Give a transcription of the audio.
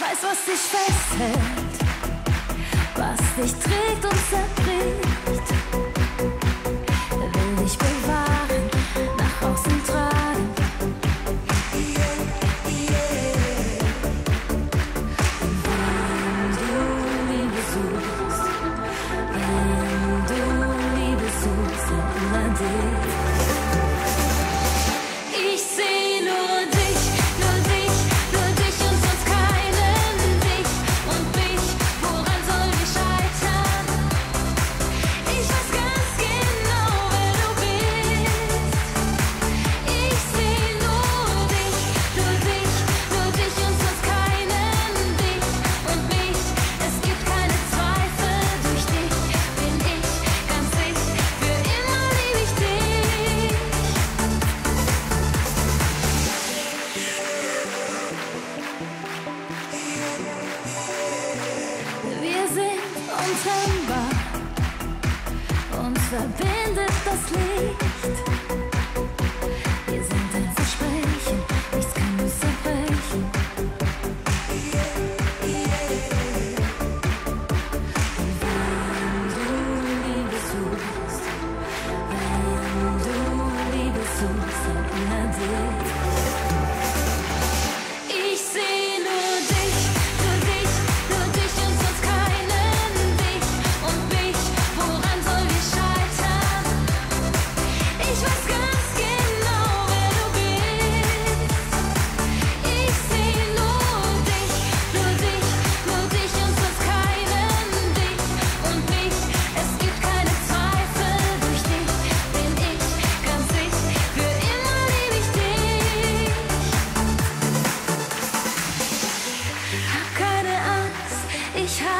Weiß, was dich festhält, was dich trägt und untrennbar. Uns verbindet das Licht. 차